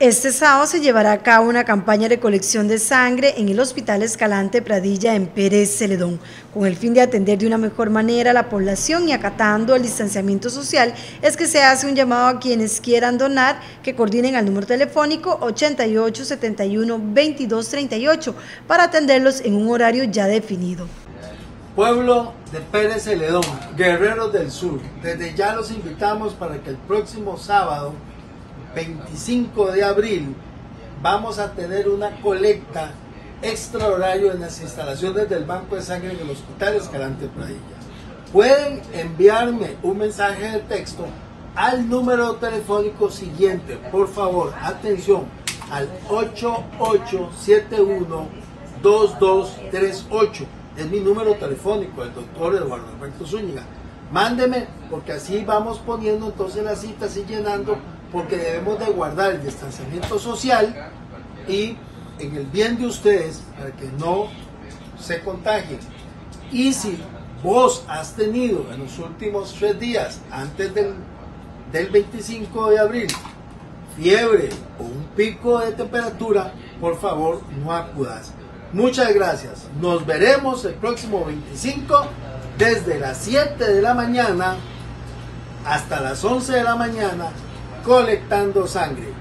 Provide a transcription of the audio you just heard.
Este sábado se llevará a cabo una campaña de colección de sangre en el Hospital Escalante Pradilla en Pérez Celedón, con el fin de atender de una mejor manera a la población y acatando el distanciamiento social, es que se hace un llamado a quienes quieran donar que coordinen al número telefónico 88 71 22 38 para atenderlos en un horario ya definido. Pueblo de Pérez Celedón, Guerreros del Sur, desde ya los invitamos para que el próximo sábado 25 de abril vamos a tener una colecta extraordinaria en las instalaciones del Banco de Sangre en el Hospital Escalante Pradilla. Pueden enviarme un mensaje de texto al número telefónico siguiente, por favor, atención, al 8871-2238. Es mi número telefónico, el doctor Eduardo Alberto Zúñiga. Mándeme, porque así vamos poniendo entonces las citas y llenando porque debemos de guardar el distanciamiento social y en el bien de ustedes para que no se contagien. Y si vos has tenido en los últimos tres días, antes del, del 25 de abril, fiebre o un pico de temperatura, por favor no acudas. Muchas gracias. Nos veremos el próximo 25 desde las 7 de la mañana hasta las 11 de la mañana colectando sangre.